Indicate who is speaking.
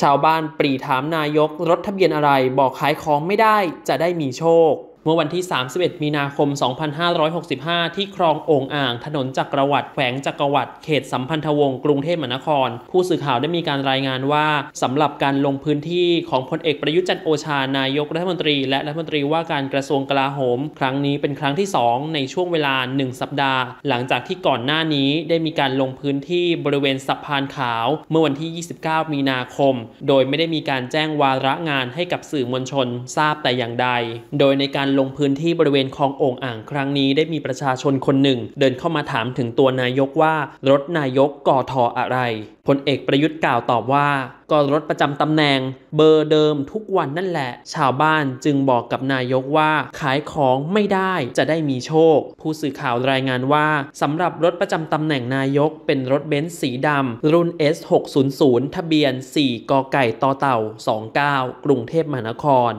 Speaker 1: ชาวบ้านปรีถามนายกรถทะเบียนอะไรบอกขายของไม่ได้จะได้มีโชค เมื่อวันที่ 31 มีนาคม 2565 ที่คลองโอ่งอ่าง ถนนจักรวรรดิแขวงจักรวรรดิเขตสัมพันธวงศ์กรุงเทพมหานคร ผู้สื่อข่าวได้มีการรายงานว่าสำหรับการลงพื้นที่ของพลเอกประยุทธ์จันทร์โอชานายกรัฐมนตรี และรัฐมนตรีว่าการกระทรวงกลาโหม ครั้งนี้เป็นครั้งที่ 2 ในช่วงเวลา 1 สัปดาห์ หลังจากที่ก่อนหน้านี้ได้มีการลงพื้นที่บริเวณสะพานขาว เมื่อวันที่ 29 มีนาคม โดยไม่ได้มีการแจ้งวาระงานให้กับสื่อมวลชนทราบแต่อย่างใด โดยในการการลงพื้นที่บริเวณคลองโอ่งอ่างครั้งนี้ได้มีประชาชนคนหนึ่ง เดินเข้ามาถามถึงตัวนายกว่ารถนายกก่อทออะไรพลเอกประยุทธ์กล่าวตอบว่า ก็รถประจำตำแหน่ง เบอร์เดิมทุกวันนั่นแหละ ชาวบ้านจึงบอกกับนายกว่าขายของไม่ได้จะได้มีโชค ผู้สื่อข่าวรายงานว่าสำหรับรถประจำตำแหน่งนายกเป็นรถเบนซ์สีดำรุ่น S600 ทะเบียน 4กไก่ต่อเต่า 29 กรุงเทพมหานคร